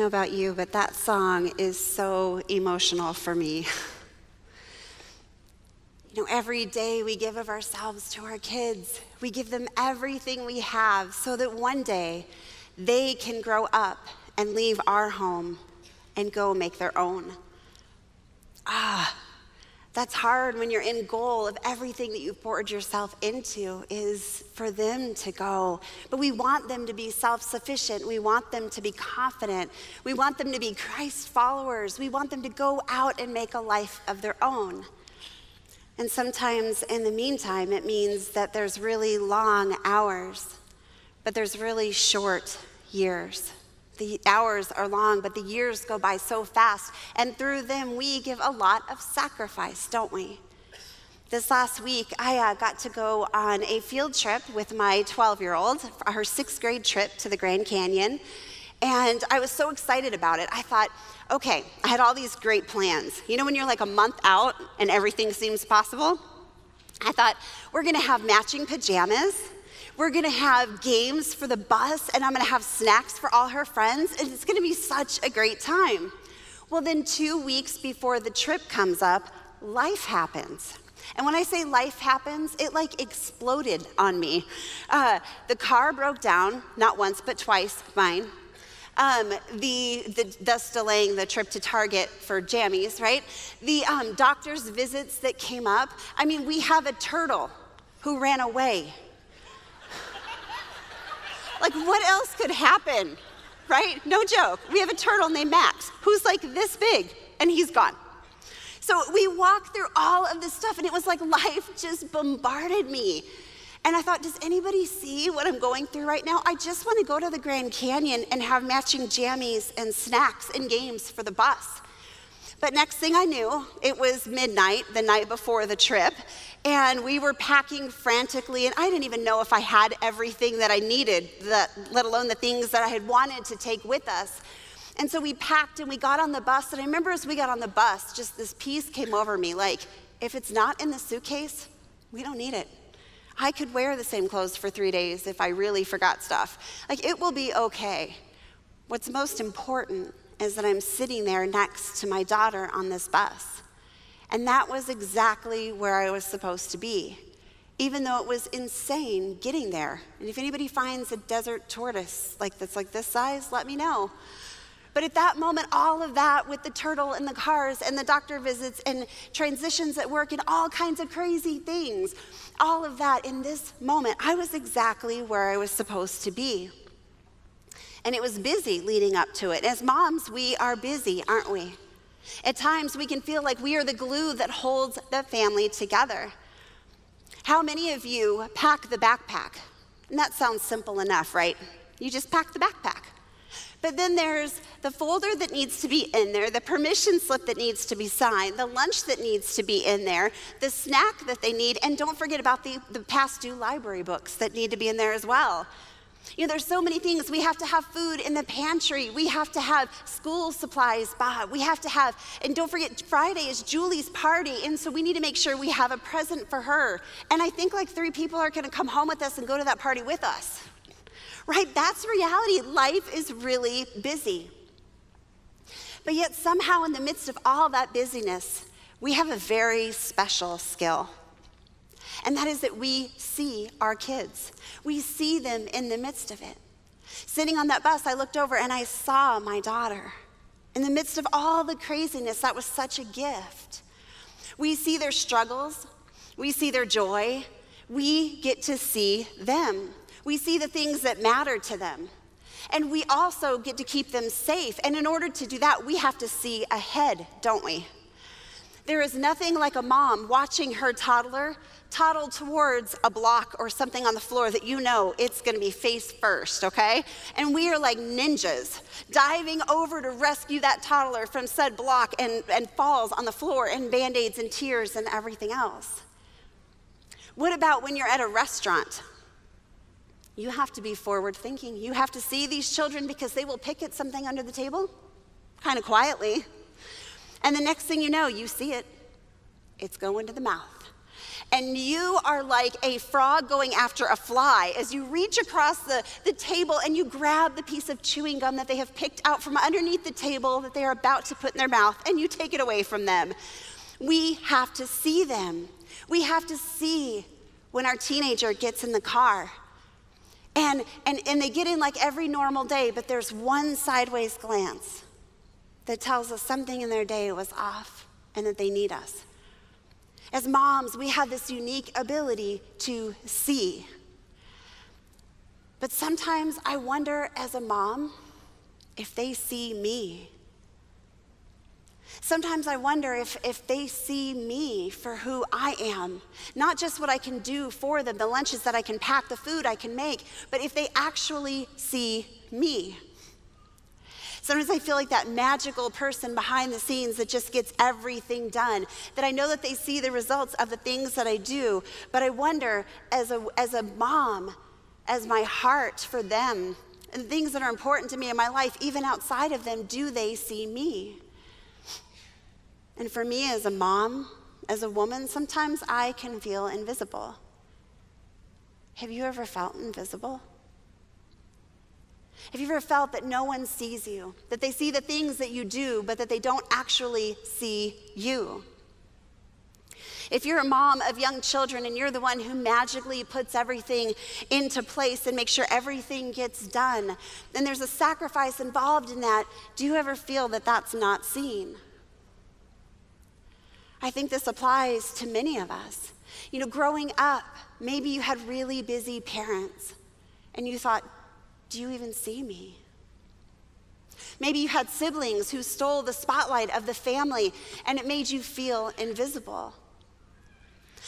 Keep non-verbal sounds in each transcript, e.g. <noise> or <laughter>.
Know about you, but that song is so emotional for me. <laughs> You know, every day we give of ourselves to our kids. We give them everything we have so that one day they can grow up and leave our home and go make their own. Ah, that's hard when you're in goal of everything that you've poured yourself into is for them to go. But we want them to be self sufficient. We want them to be confident. We want them to be Christ followers. We want them to go out and make a life of their own. And sometimes in the meantime, it means that there's really long hours, but there's really short years. The hours are long, but the years go by so fast. And through them, we give a lot of sacrifice, don't we? This last week, I uh, got to go on a field trip with my 12 year old, her sixth grade trip to the Grand Canyon. And I was so excited about it. I thought, okay, I had all these great plans. You know, when you're like a month out and everything seems possible? I thought, we're gonna have matching pajamas we're gonna have games for the bus, and I'm gonna have snacks for all her friends, and it's gonna be such a great time. Well, then, two weeks before the trip comes up, life happens. And when I say life happens, it like exploded on me. Uh, the car broke down, not once, but twice, mine. Um, the, the, thus delaying the trip to Target for jammies, right? The um, doctor's visits that came up. I mean, we have a turtle who ran away like, what else could happen? Right? No joke. We have a turtle named Max who's like this big, and he's gone. So we walked through all of this stuff, and it was like life just bombarded me. And I thought, does anybody see what I'm going through right now? I just want to go to the Grand Canyon and have matching jammies and snacks and games for the bus. But next thing I knew, it was midnight the night before the trip, and we were packing frantically, and I didn't even know if I had everything that I needed, that, let alone the things that I had wanted to take with us. And so we packed and we got on the bus, and I remember as we got on the bus, just this peace came over me like, if it's not in the suitcase, we don't need it. I could wear the same clothes for three days if I really forgot stuff. Like, it will be okay. What's most important is that I'm sitting there next to my daughter on this bus. And that was exactly where I was supposed to be, even though it was insane getting there. And if anybody finds a desert tortoise like that's like this size, let me know. But at that moment, all of that with the turtle and the cars and the doctor visits and transitions at work and all kinds of crazy things, all of that in this moment, I was exactly where I was supposed to be. And it was busy leading up to it. As moms, we are busy, aren't we? At times, we can feel like we are the glue that holds the family together. How many of you pack the backpack? And that sounds simple enough, right? You just pack the backpack. But then there's the folder that needs to be in there, the permission slip that needs to be signed, the lunch that needs to be in there, the snack that they need, and don't forget about the, the past due library books that need to be in there as well. You know, there's so many things. We have to have food in the pantry. We have to have school supplies bought. We have to have, and don't forget, Friday is Julie's party, and so we need to make sure we have a present for her. And I think like three people are going to come home with us and go to that party with us. Right? That's reality. Life is really busy. But yet, somehow, in the midst of all that busyness, we have a very special skill and that is that we see our kids. We see them in the midst of it. Sitting on that bus, I looked over and I saw my daughter. In the midst of all the craziness, that was such a gift. We see their struggles, we see their joy, we get to see them. We see the things that matter to them. And we also get to keep them safe. And in order to do that, we have to see ahead, don't we? There is nothing like a mom watching her toddler toddle towards a block or something on the floor that you know it's going to be face first, okay? And we are like ninjas, diving over to rescue that toddler from said block and, and falls on the floor and band aids and tears and everything else. What about when you're at a restaurant? You have to be forward thinking. You have to see these children because they will pick at something under the table, kind of quietly. And the next thing you know, you see it, it's going to the mouth. And you are like a frog going after a fly as you reach across the, the table and you grab the piece of chewing gum that they have picked out from underneath the table that they are about to put in their mouth and you take it away from them. We have to see them. We have to see when our teenager gets in the car and, and, and they get in like every normal day, but there's one sideways glance that tells us something in their day was off and that they need us. As moms, we have this unique ability to see. But sometimes I wonder as a mom if they see me. Sometimes I wonder if, if they see me for who I am, not just what I can do for them, the lunches that I can pack, the food I can make, but if they actually see me. Sometimes I feel like that magical person behind the scenes that just gets everything done. That I know that they see the results of the things that I do, but I wonder as a, as a mom, as my heart for them, and the things that are important to me in my life, even outside of them, do they see me? And for me as a mom, as a woman, sometimes I can feel invisible. Have you ever felt invisible? Have you ever felt that no one sees you? That they see the things that you do, but that they don't actually see you? If you're a mom of young children and you're the one who magically puts everything into place and makes sure everything gets done, then there's a sacrifice involved in that. Do you ever feel that that's not seen? I think this applies to many of us. You know, growing up, maybe you had really busy parents and you thought, do you even see me? Maybe you had siblings who stole the spotlight of the family and it made you feel invisible.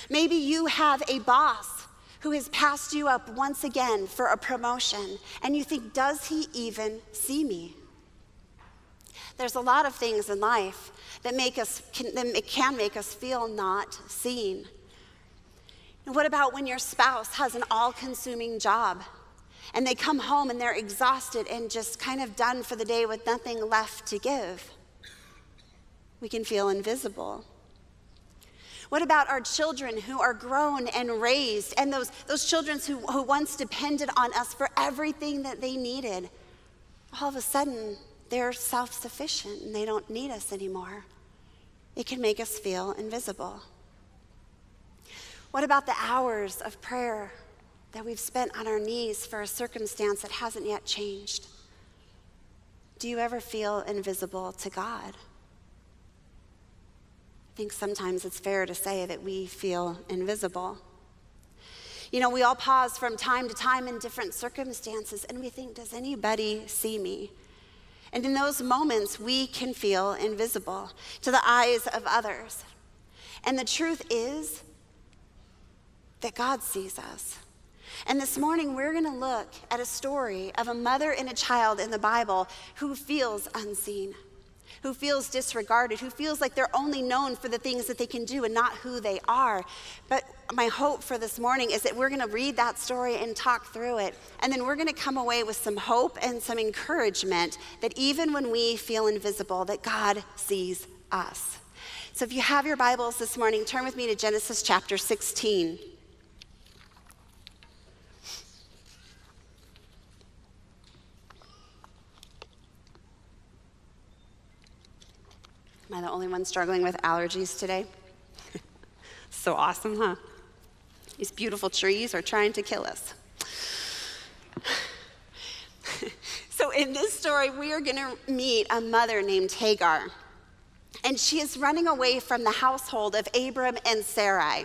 Maybe you have a boss who has passed you up once again for a promotion and you think, does he even see me? There's a lot of things in life that make us can, that can make us feel not seen. And what about when your spouse has an all-consuming job and they come home and they're exhausted and just kind of done for the day with nothing left to give? We can feel invisible. What about our children who are grown and raised, and those, those children who, who once depended on us for everything that they needed? All of a sudden, they're self sufficient and they don't need us anymore. It can make us feel invisible. What about the hours of prayer that we've spent on our knees for a circumstance that hasn't yet changed? Do you ever feel invisible to God? I think sometimes it's fair to say that we feel invisible. You know, we all pause from time to time in different circumstances and we think, does anybody see me? And in those moments, we can feel invisible to the eyes of others. And the truth is that God sees us. And this morning, we're going to look at a story of a mother and a child in the Bible who feels unseen who feels disregarded, who feels like they're only known for the things that they can do and not who they are. But my hope for this morning is that we're going to read that story and talk through it. And then we're going to come away with some hope and some encouragement that even when we feel invisible, that God sees us. So if you have your Bibles this morning, turn with me to Genesis chapter 16. Am I the only one struggling with allergies today? <laughs> so awesome, huh? These beautiful trees are trying to kill us. <laughs> so, in this story, we are going to meet a mother named Hagar. And she is running away from the household of Abram and Sarai.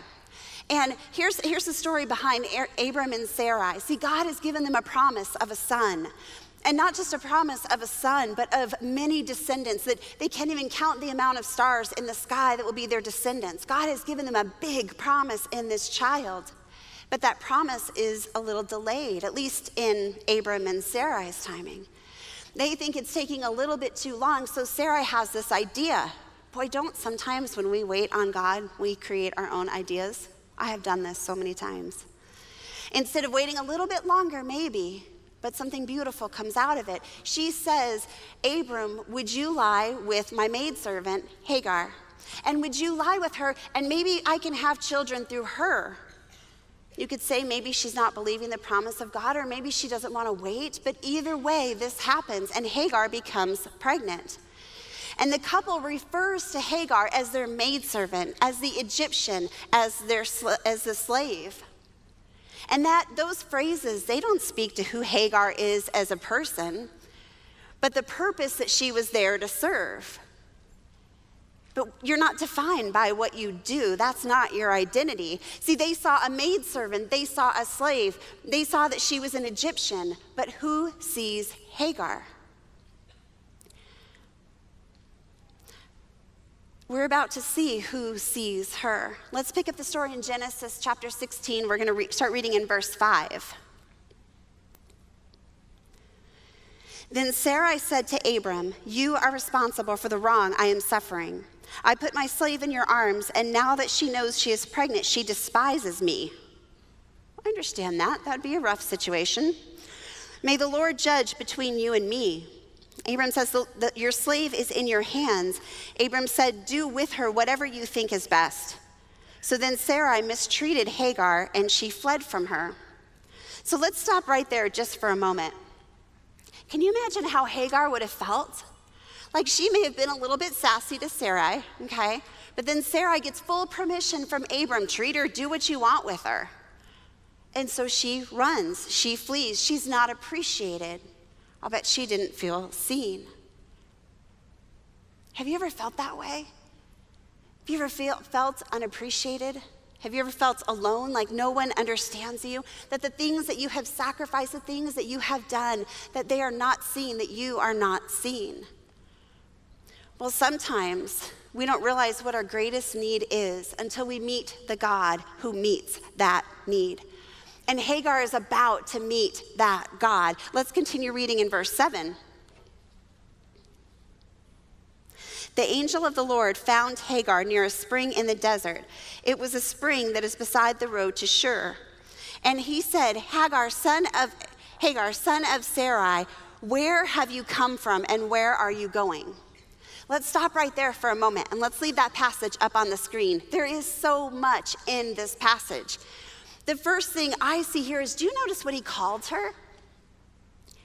And here's, here's the story behind Abram and Sarai. See, God has given them a promise of a son. And not just a promise of a son, but of many descendants that they can't even count the amount of stars in the sky that will be their descendants. God has given them a big promise in this child. But that promise is a little delayed, at least in Abram and Sarai's timing. They think it's taking a little bit too long, so Sarai has this idea. Boy, don't sometimes when we wait on God, we create our own ideas? I have done this so many times. Instead of waiting a little bit longer, maybe, but something beautiful comes out of it. She says, Abram, would you lie with my maidservant, Hagar? And would you lie with her and maybe I can have children through her? You could say maybe she's not believing the promise of God or maybe she doesn't want to wait, but either way, this happens and Hagar becomes pregnant. And the couple refers to Hagar as their maidservant, as the Egyptian, as, their, as the slave. And that those phrases, they don't speak to who Hagar is as a person, but the purpose that she was there to serve. But you're not defined by what you do. That's not your identity. See, they saw a maidservant, they saw a slave, they saw that she was an Egyptian, but who sees Hagar? We're about to see who sees her. Let's pick up the story in Genesis chapter 16. We're going to re- start reading in verse 5. Then Sarai said to Abram, You are responsible for the wrong I am suffering. I put my slave in your arms, and now that she knows she is pregnant, she despises me. I understand that. That'd be a rough situation. May the Lord judge between you and me. Abram says, Your slave is in your hands. Abram said, Do with her whatever you think is best. So then Sarai mistreated Hagar and she fled from her. So let's stop right there just for a moment. Can you imagine how Hagar would have felt? Like she may have been a little bit sassy to Sarai, okay? But then Sarai gets full permission from Abram treat her, do what you want with her. And so she runs, she flees, she's not appreciated. I'll bet she didn't feel seen. Have you ever felt that way? Have you ever feel, felt unappreciated? Have you ever felt alone, like no one understands you? That the things that you have sacrificed, the things that you have done, that they are not seen, that you are not seen? Well, sometimes we don't realize what our greatest need is until we meet the God who meets that need. And Hagar is about to meet that God. Let's continue reading in verse 7. The angel of the Lord found Hagar near a spring in the desert. It was a spring that is beside the road to Shur. And he said, Hagar, son of Hagar, son of Sarai, where have you come from and where are you going? Let's stop right there for a moment and let's leave that passage up on the screen. There is so much in this passage the first thing I see here is do you notice what he called her?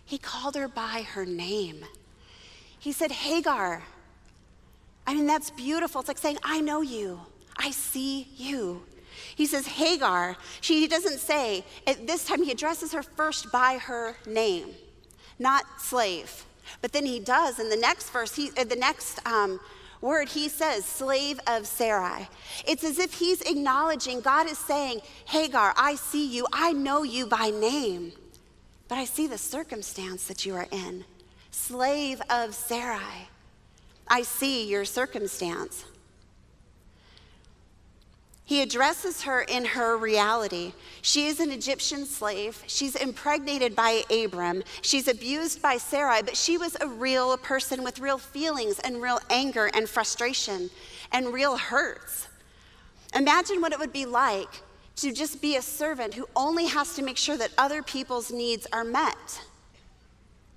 He called her by her name. He said, Hagar. I mean, that's beautiful. It's like saying, I know you, I see you. He says, Hagar. She, he doesn't say, at this time, he addresses her first by her name, not slave. But then he does in the next verse, he, the next um, word, he says, slave of Sarai. It's as if he's acknowledging, God is saying, Hagar, I see you, I know you by name, but I see the circumstance that you are in. Slave of Sarai, I see your circumstance. He addresses her in her reality. She is an Egyptian slave. She's impregnated by Abram. She's abused by Sarai, but she was a real person with real feelings and real anger and frustration and real hurts. Imagine what it would be like to just be a servant who only has to make sure that other people's needs are met.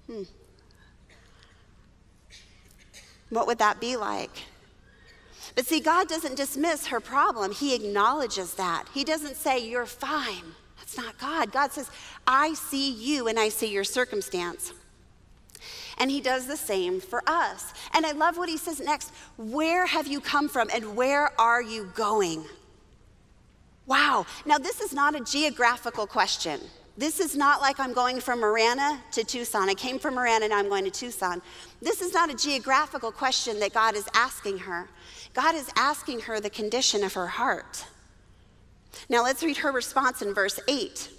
Hmm. What would that be like? But see, God doesn't dismiss her problem, He acknowledges that. He doesn't say, You're fine. That's not God. God says, I see you and I see your circumstance. And he does the same for us. And I love what he says next Where have you come from and where are you going? Wow. Now, this is not a geographical question. This is not like I'm going from Marana to Tucson. I came from Marana, and I'm going to Tucson. This is not a geographical question that God is asking her. God is asking her the condition of her heart. Now let's read her response in verse 8.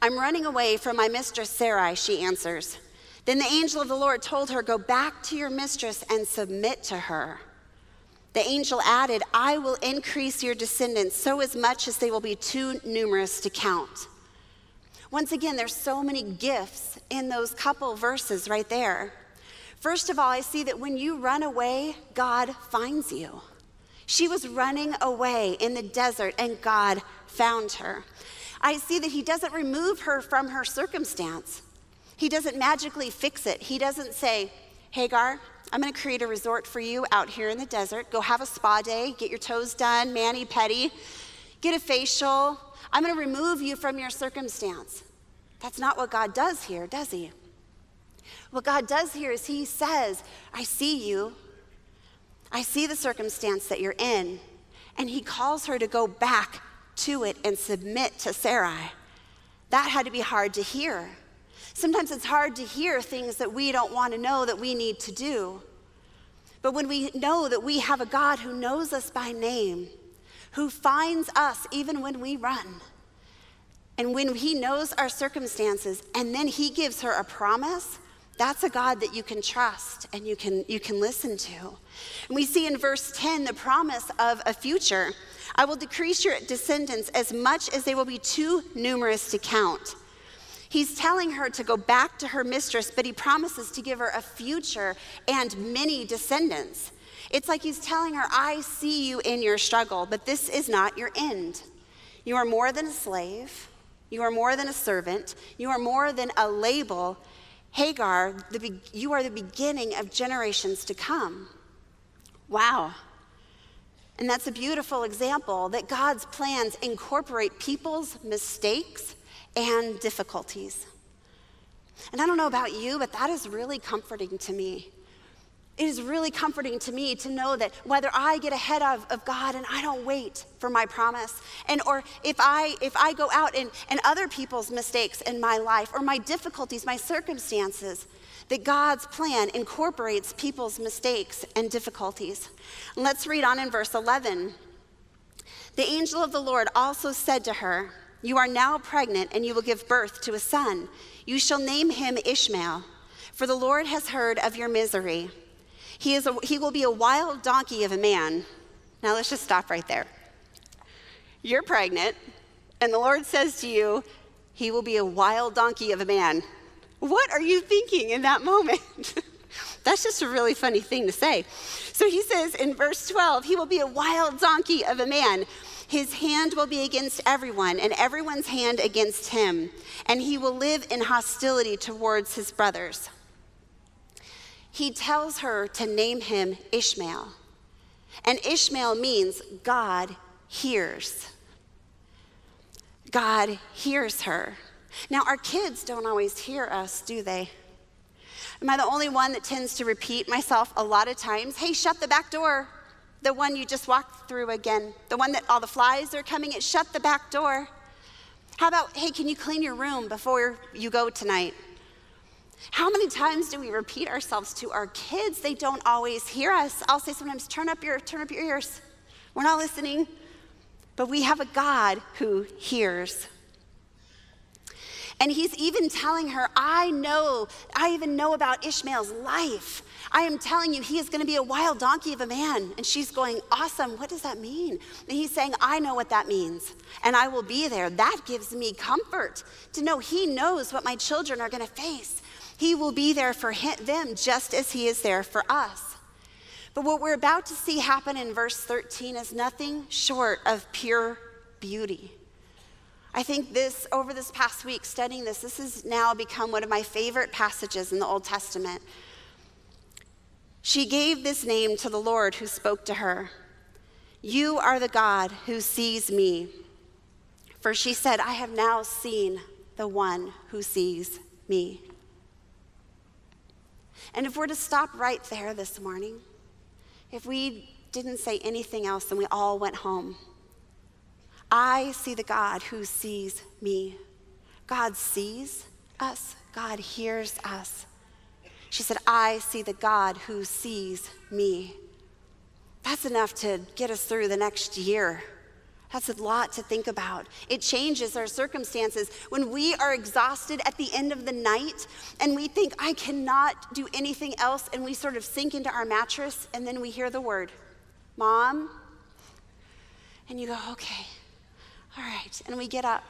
I'm running away from my mistress Sarai, she answers. Then the angel of the Lord told her, Go back to your mistress and submit to her. The angel added, I will increase your descendants so as much as they will be too numerous to count. Once again, there's so many gifts in those couple verses right there. First of all, I see that when you run away, God finds you. She was running away in the desert, and God found her. I see that He doesn't remove her from her circumstance. He doesn't magically fix it. He doesn't say, Hagar, I'm going to create a resort for you out here in the desert. Go have a spa day, get your toes done, mani pedi, get a facial. I'm going to remove you from your circumstance. That's not what God does here, does He? What God does here is He says, I see you. I see the circumstance that you're in. And He calls her to go back to it and submit to Sarai. That had to be hard to hear. Sometimes it's hard to hear things that we don't want to know that we need to do. But when we know that we have a God who knows us by name, who finds us even when we run, and when He knows our circumstances, and then He gives her a promise, that's a God that you can trust and you can, you can listen to. And we see in verse 10 the promise of a future. I will decrease your descendants as much as they will be too numerous to count. He's telling her to go back to her mistress, but he promises to give her a future and many descendants. It's like he's telling her, I see you in your struggle, but this is not your end. You are more than a slave. You are more than a servant. You are more than a label. Hagar, the, you are the beginning of generations to come. Wow. And that's a beautiful example that God's plans incorporate people's mistakes and difficulties. And I don't know about you, but that is really comforting to me. It is really comforting to me to know that whether I get ahead of, of God and I don't wait for my promise, and or if I if I go out and, and other people's mistakes in my life or my difficulties, my circumstances, that God's plan incorporates people's mistakes and difficulties. And let's read on in verse 11. The angel of the Lord also said to her, you are now pregnant, and you will give birth to a son. You shall name him Ishmael, for the Lord has heard of your misery. He, is a, he will be a wild donkey of a man. Now let's just stop right there. You're pregnant, and the Lord says to you, He will be a wild donkey of a man. What are you thinking in that moment? <laughs> That's just a really funny thing to say. So he says in verse 12, He will be a wild donkey of a man. His hand will be against everyone, and everyone's hand against him, and he will live in hostility towards his brothers. He tells her to name him Ishmael. And Ishmael means God hears. God hears her. Now, our kids don't always hear us, do they? Am I the only one that tends to repeat myself a lot of times? Hey, shut the back door the one you just walked through again, the one that all the flies are coming in, shut the back door. How about, hey, can you clean your room before you go tonight? How many times do we repeat ourselves to our kids? They don't always hear us. I'll say sometimes, turn up your, turn up your ears. We're not listening. But we have a God who hears. And he's even telling her, I know, I even know about Ishmael's life. I am telling you, he is going to be a wild donkey of a man. And she's going, Awesome, what does that mean? And he's saying, I know what that means, and I will be there. That gives me comfort to know he knows what my children are going to face. He will be there for him, them just as he is there for us. But what we're about to see happen in verse 13 is nothing short of pure beauty. I think this, over this past week, studying this, this has now become one of my favorite passages in the Old Testament she gave this name to the Lord who spoke to her You are the God who sees me. For she said, I have now seen the one who sees me. And if we're to stop right there this morning, if we didn't say anything else and we all went home, I see the God who sees me. God sees us, God hears us. She said, I see the God who sees me. That's enough to get us through the next year. That's a lot to think about. It changes our circumstances. When we are exhausted at the end of the night and we think, I cannot do anything else, and we sort of sink into our mattress, and then we hear the word, Mom. And you go, okay, all right. And we get up.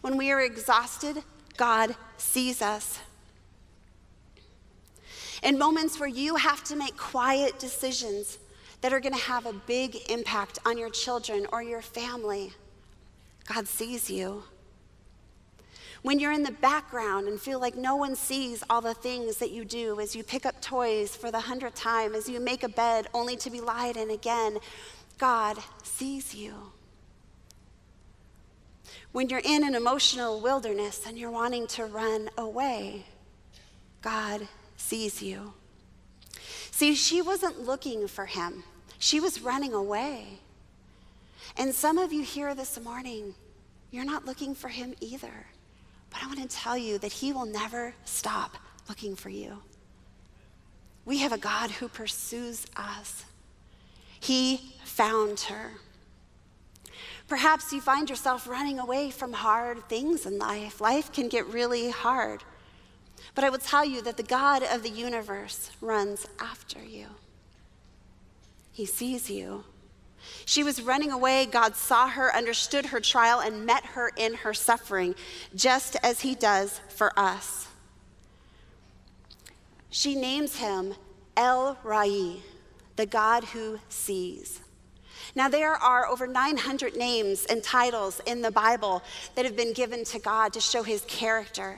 When we are exhausted, God sees us in moments where you have to make quiet decisions that are going to have a big impact on your children or your family. God sees you. When you're in the background and feel like no one sees all the things that you do as you pick up toys for the hundredth time, as you make a bed only to be lied in again, God sees you. When you're in an emotional wilderness and you're wanting to run away, God sees you. See, she wasn't looking for him, she was running away. And some of you here this morning, you're not looking for him either. But I want to tell you that he will never stop looking for you. We have a God who pursues us. He found her. Perhaps you find yourself running away from hard things in life. Life can get really hard. But I will tell you that the God of the universe runs after you. He sees you. She was running away. God saw her, understood her trial, and met her in her suffering, just as He does for us. She names him El Roi, the God who sees. Now, there are over 900 names and titles in the Bible that have been given to God to show his character.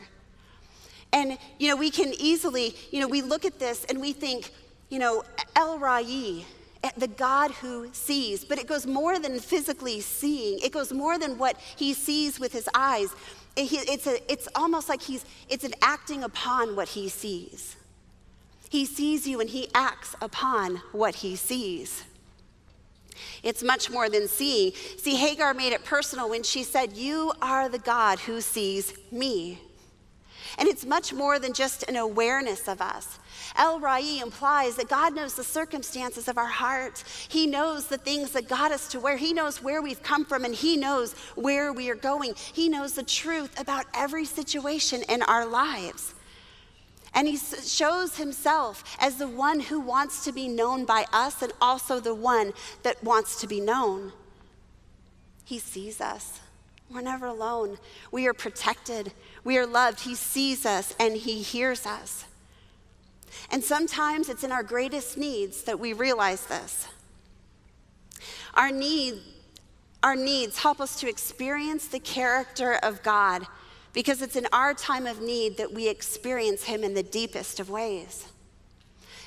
And, you know, we can easily, you know, we look at this and we think, you know, El Roi, eh, the God who sees. But it goes more than physically seeing, it goes more than what he sees with his eyes. It's, a, it's almost like he's, it's an acting upon what he sees. He sees you and he acts upon what he sees. It's much more than seeing. See, Hagar made it personal when she said, You are the God who sees me. And it's much more than just an awareness of us. El Roi implies that God knows the circumstances of our heart. He knows the things that got us to where. He knows where we've come from and He knows where we are going. He knows the truth about every situation in our lives. And he shows himself as the one who wants to be known by us and also the one that wants to be known. He sees us. We're never alone. We are protected. We are loved. He sees us and he hears us. And sometimes it's in our greatest needs that we realize this. Our, need, our needs help us to experience the character of God because it's in our time of need that we experience Him in the deepest of ways.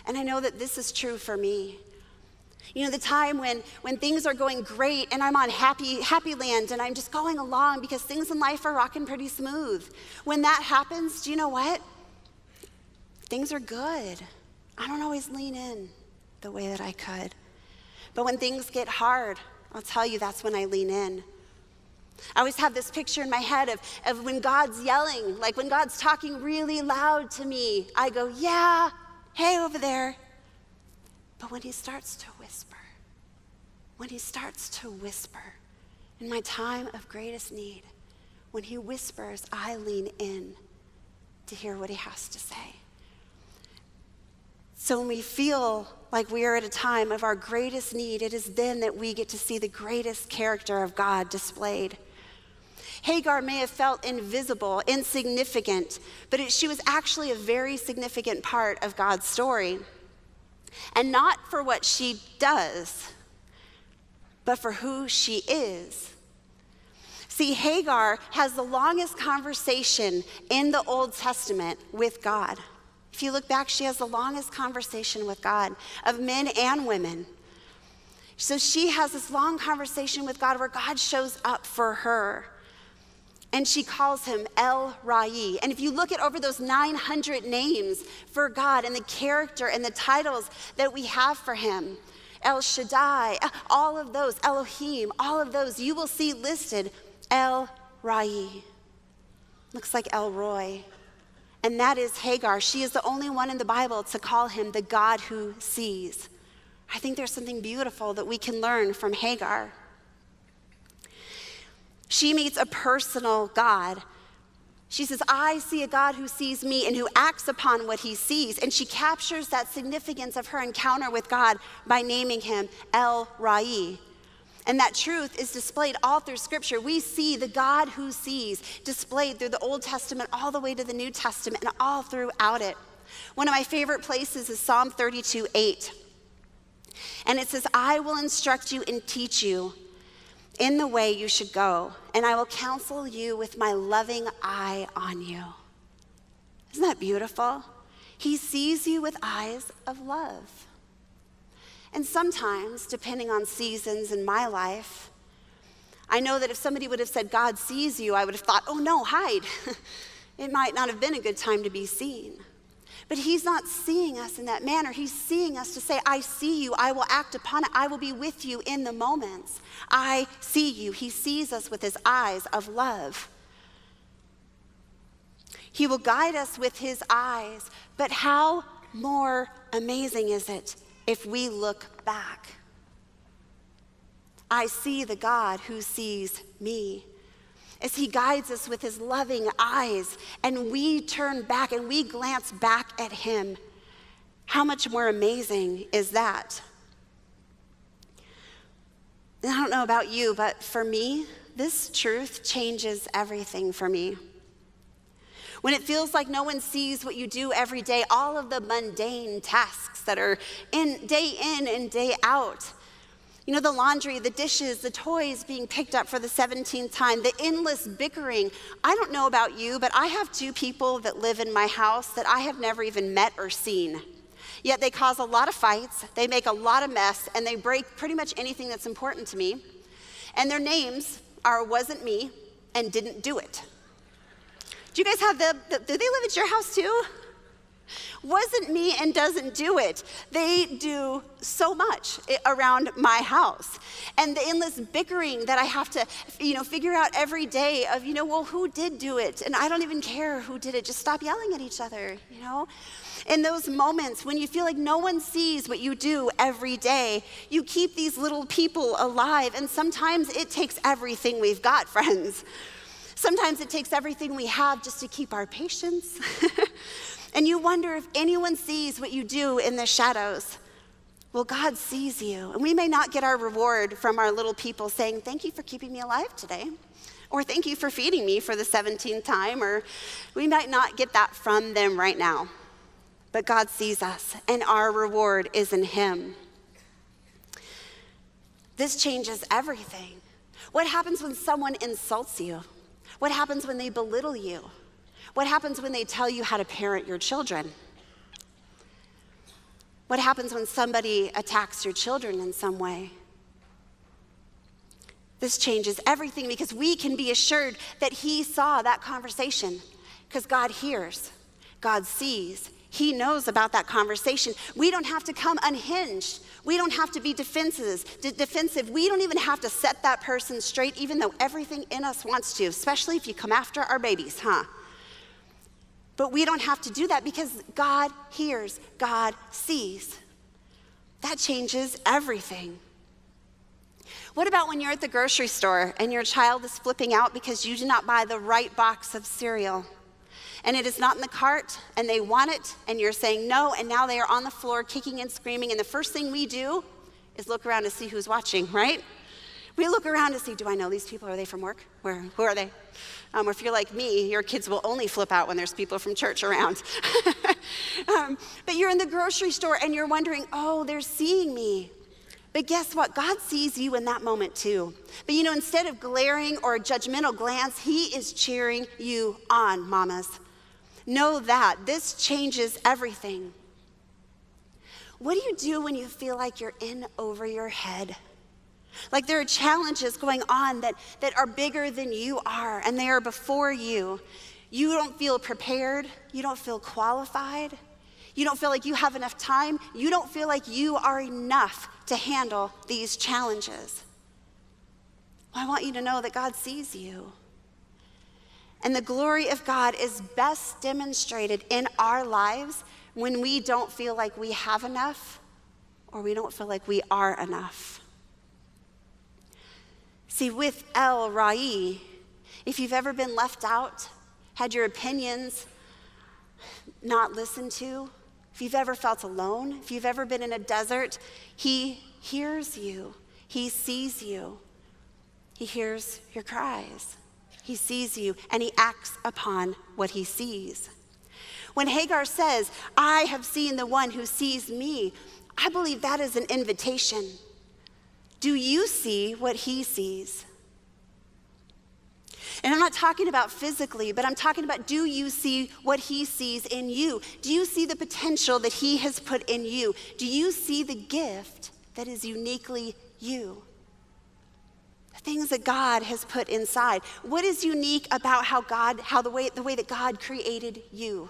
And I know that this is true for me. You know, the time when, when things are going great and I'm on happy, happy land and I'm just going along because things in life are rocking pretty smooth. When that happens, do you know what? Things are good. I don't always lean in the way that I could. But when things get hard, I'll tell you that's when I lean in. I always have this picture in my head of, of when God's yelling, like when God's talking really loud to me, I go, Yeah, hey, over there. But when he starts to whisper, when he starts to whisper, in my time of greatest need, when he whispers, I lean in to hear what he has to say. So when we feel like we are at a time of our greatest need, it is then that we get to see the greatest character of God displayed. Hagar may have felt invisible, insignificant, but it, she was actually a very significant part of God's story. And not for what she does, but for who she is. See, Hagar has the longest conversation in the Old Testament with God. If you look back, she has the longest conversation with God of men and women. So she has this long conversation with God where God shows up for her and she calls him El Roi. And if you look at over those 900 names for God and the character and the titles that we have for him, El Shaddai, all of those, Elohim, all of those, you will see listed El Roi. Looks like El Roi. And that is Hagar. She is the only one in the Bible to call him the God who sees. I think there's something beautiful that we can learn from Hagar. She meets a personal God. She says, I see a God who sees me and who acts upon what he sees. And she captures that significance of her encounter with God by naming him El Roi. And that truth is displayed all through Scripture. We see the God who sees displayed through the Old Testament all the way to the New Testament and all throughout it. One of my favorite places is Psalm 32 8. And it says, I will instruct you and teach you in the way you should go, and I will counsel you with my loving eye on you. Isn't that beautiful? He sees you with eyes of love. And sometimes, depending on seasons in my life, I know that if somebody would have said, God sees you, I would have thought, oh no, hide. <laughs> it might not have been a good time to be seen. But he's not seeing us in that manner. He's seeing us to say, I see you. I will act upon it. I will be with you in the moments. I see you. He sees us with his eyes of love. He will guide us with his eyes. But how more amazing is it if we look back? I see the God who sees me as he guides us with his loving eyes and we turn back and we glance back at him. How much more amazing is that? And I don't know about you, but for me, this truth changes everything for me. When it feels like no one sees what you do every day, all of the mundane tasks that are in day in and day out, you know, the laundry, the dishes, the toys being picked up for the 17th time, the endless bickering. I don't know about you, but I have two people that live in my house that I have never even met or seen. Yet they cause a lot of fights, they make a lot of mess, and they break pretty much anything that's important to me. And their names are wasn't me and didn't do it. Do you guys have the, the do they live at your house too? wasn't me and doesn't do it. They do so much around my house. And the endless bickering that I have to, you know, figure out every day of, you know, well, who did do it? And I don't even care who did it. Just stop yelling at each other, you know? In those moments when you feel like no one sees what you do every day, you keep these little people alive. And sometimes it takes everything we've got, <laughs> friends. Sometimes it takes everything we have just to keep our patience. <laughs> and you wonder if anyone sees what you do in the shadows. Well, God sees you. And we may not get our reward from our little people saying, Thank you for keeping me alive today. Or thank you for feeding me for the 17th time. Or we might not get that from them right now. But God sees us, and our reward is in Him. This changes everything. What happens when someone insults you? What happens when they belittle you? What happens when they tell you how to parent your children? What happens when somebody attacks your children in some way? This changes everything because we can be assured that He saw that conversation because God hears, God sees, He knows about that conversation. We don't have to come unhinged. We don't have to be defensive. defensive. We don't even have to set that person straight, even though everything in us wants to, especially if you come after our babies, huh? But we don't have to do that because God hears, God sees. That changes everything. What about when you're at the grocery store and your child is flipping out because you do not buy the right box of cereal? And it is not in the cart and they want it and you're saying no, and now they are on the floor kicking and screaming. And the first thing we do is look around to see who's watching, right? We look around to see do I know these people? Are they from work? Where, who are they? Um, or if you're like me, your kids will only flip out when there's people from church around. <laughs> um, but you're in the grocery store and you're wondering, oh, they're seeing me. But guess what? God sees you in that moment too. But you know, instead of glaring or a judgmental glance, He is cheering you on, mamas. Know that this changes everything. What do you do when you feel like you're in over your head? Like there are challenges going on that, that are bigger than you are, and they are before you. You don't feel prepared, you don't feel qualified, you don't feel like you have enough time, you don't feel like you are enough to handle these challenges. Well, I want you to know that God sees you. And the glory of God is best demonstrated in our lives when we don't feel like we have enough or we don't feel like we are enough. See, with El Roi, if you've ever been left out, had your opinions not listened to, if you've ever felt alone, if you've ever been in a desert, He hears you, He sees you, He hears your cries, He sees you, and He acts upon what He sees. When Hagar says, I have seen the one who sees me, I believe that is an invitation do you see what he sees? And I'm not talking about physically, but I'm talking about do you see what he sees in you? Do you see the potential that he has put in you? Do you see the gift that is uniquely you? The things that God has put inside. What is unique about how God, how the way, the way that God created you?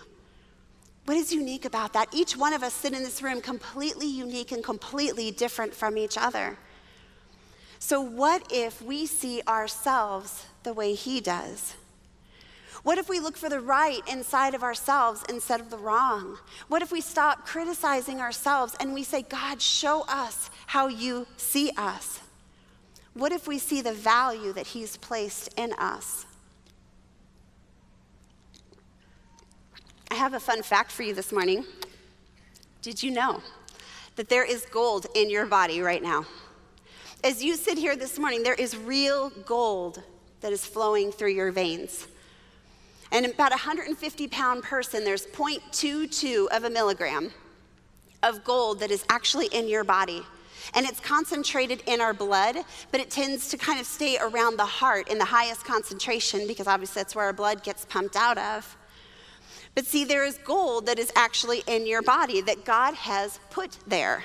What is unique about that? Each one of us sit in this room completely unique and completely different from each other. So, what if we see ourselves the way He does? What if we look for the right inside of ourselves instead of the wrong? What if we stop criticizing ourselves and we say, God, show us how you see us? What if we see the value that He's placed in us? I have a fun fact for you this morning. Did you know that there is gold in your body right now? As you sit here this morning, there is real gold that is flowing through your veins. And about a 150 pound person, there's 0.22 of a milligram of gold that is actually in your body. And it's concentrated in our blood, but it tends to kind of stay around the heart in the highest concentration because obviously that's where our blood gets pumped out of. But see, there is gold that is actually in your body that God has put there.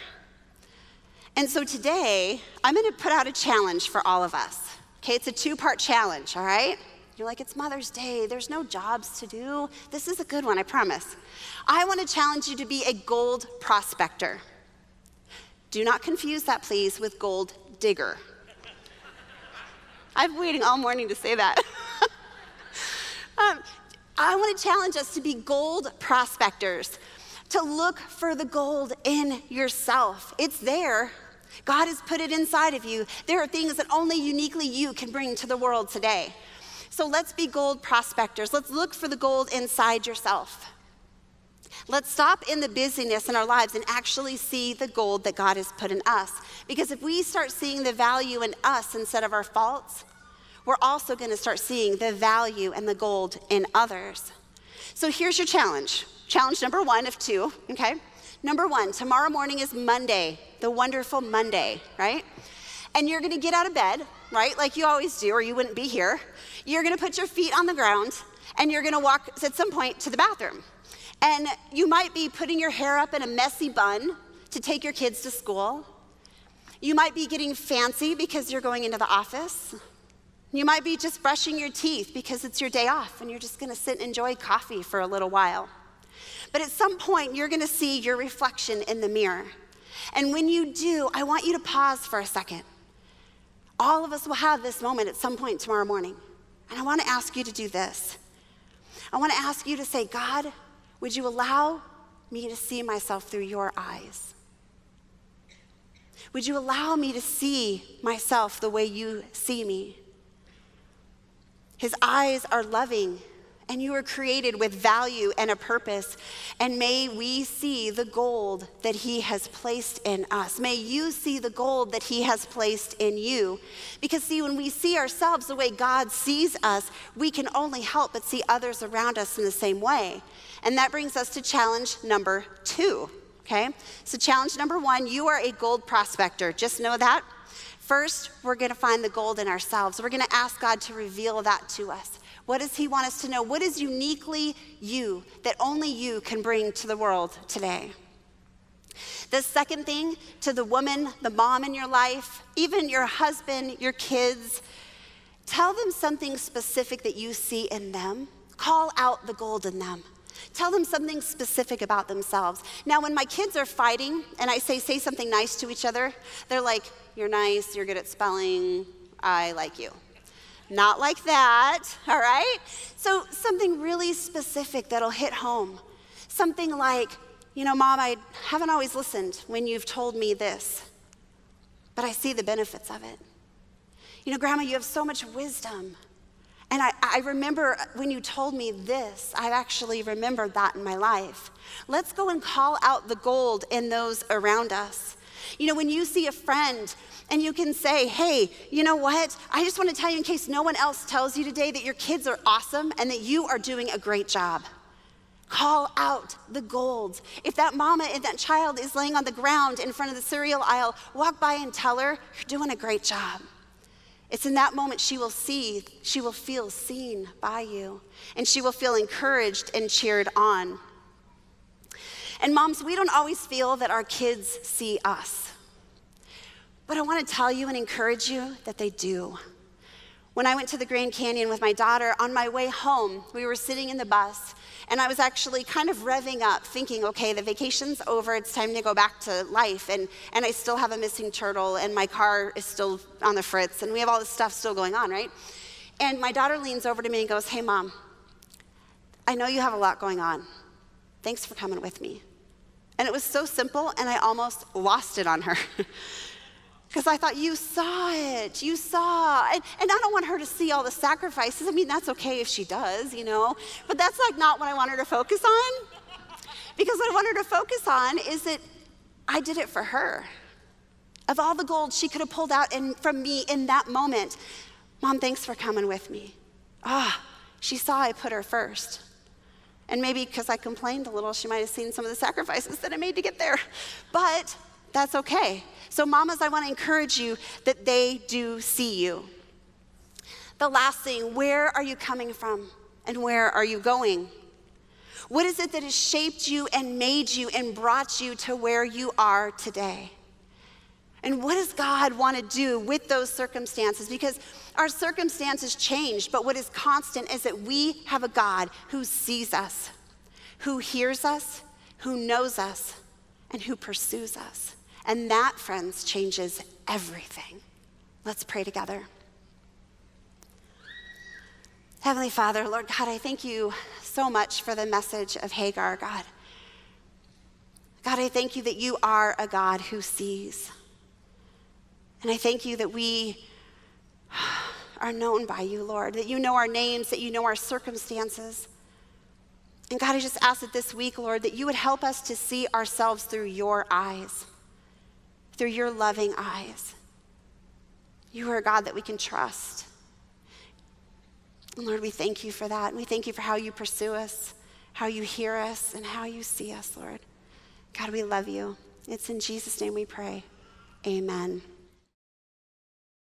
And so today, I'm going to put out a challenge for all of us. Okay, it's a two part challenge, all right? You're like, it's Mother's Day. There's no jobs to do. This is a good one, I promise. I want to challenge you to be a gold prospector. Do not confuse that, please, with gold digger. <laughs> I've been waiting all morning to say that. <laughs> um, I want to challenge us to be gold prospectors, to look for the gold in yourself. It's there. God has put it inside of you. There are things that only uniquely you can bring to the world today. So let's be gold prospectors. Let's look for the gold inside yourself. Let's stop in the busyness in our lives and actually see the gold that God has put in us. Because if we start seeing the value in us instead of our faults, we're also going to start seeing the value and the gold in others. So here's your challenge. Challenge number one of two, okay? Number one, tomorrow morning is Monday, the wonderful Monday, right? And you're gonna get out of bed, right? Like you always do, or you wouldn't be here. You're gonna put your feet on the ground and you're gonna walk at some point to the bathroom. And you might be putting your hair up in a messy bun to take your kids to school. You might be getting fancy because you're going into the office. You might be just brushing your teeth because it's your day off and you're just gonna sit and enjoy coffee for a little while. But at some point, you're gonna see your reflection in the mirror. And when you do, I want you to pause for a second. All of us will have this moment at some point tomorrow morning. And I wanna ask you to do this. I wanna ask you to say, God, would you allow me to see myself through your eyes? Would you allow me to see myself the way you see me? His eyes are loving, and you were created with value and a purpose. And may we see the gold that He has placed in us. May you see the gold that He has placed in you. Because, see, when we see ourselves the way God sees us, we can only help but see others around us in the same way. And that brings us to challenge number two. Okay? So, challenge number one you are a gold prospector. Just know that. First, we're going to find the gold in ourselves. We're going to ask God to reveal that to us. What does He want us to know? What is uniquely you that only you can bring to the world today? The second thing to the woman, the mom in your life, even your husband, your kids, tell them something specific that you see in them. Call out the gold in them. Tell them something specific about themselves. Now, when my kids are fighting and I say, say something nice to each other, they're like, You're nice, you're good at spelling, I like you. Not like that, <laughs> all right? So, something really specific that'll hit home. Something like, You know, mom, I haven't always listened when you've told me this, but I see the benefits of it. You know, grandma, you have so much wisdom. And I, I, remember when you told me this, I actually remembered that in my life. Let's go and call out the gold in those around us. You know, when you see a friend and you can say, hey, you know what? I just want to tell you, in case no one else tells you today, that your kids are awesome and that you are doing a great job. Call out the gold. If that mama and that child is laying on the ground in front of the cereal aisle, walk by and tell her, you're doing a great job. It's in that moment she will see, she will feel seen by you, and she will feel encouraged and cheered on. And moms, we don't always feel that our kids see us. But I want to tell you and encourage you that they do. When I went to the Grand Canyon with my daughter, on my way home, we were sitting in the bus, and I was actually kind of revving up, thinking, okay, the vacation's over, it's time to go back to life. And, and I still have a missing turtle, and my car is still on the fritz, and we have all this stuff still going on, right? And my daughter leans over to me and goes, Hey, mom, I know you have a lot going on. Thanks for coming with me. And it was so simple, and I almost lost it on her. <laughs> Because I thought, you saw it, you saw. And, and I don't want her to see all the sacrifices. I mean, that's okay if she does, you know. But that's like not what I want her to focus on. Because what I want her to focus on is that I did it for her. Of all the gold she could have pulled out in, from me in that moment, Mom, thanks for coming with me. Ah, she saw I put her first. And maybe because I complained a little, she might have seen some of the sacrifices that I made to get there. But that's okay. So, mamas, I want to encourage you that they do see you. The last thing, where are you coming from and where are you going? What is it that has shaped you and made you and brought you to where you are today? And what does God want to do with those circumstances? Because our circumstances change, but what is constant is that we have a God who sees us, who hears us, who knows us, and who pursues us. And that, friends, changes everything. Let's pray together. Heavenly Father, Lord God, I thank you so much for the message of Hagar, God. God, I thank you that you are a God who sees. And I thank you that we are known by you, Lord, that you know our names, that you know our circumstances. And God, I just ask that this week, Lord, that you would help us to see ourselves through your eyes through your loving eyes. You are a God that we can trust. And Lord, we thank you for that. We thank you for how you pursue us, how you hear us, and how you see us, Lord. God, we love you. It's in Jesus' name we pray. Amen.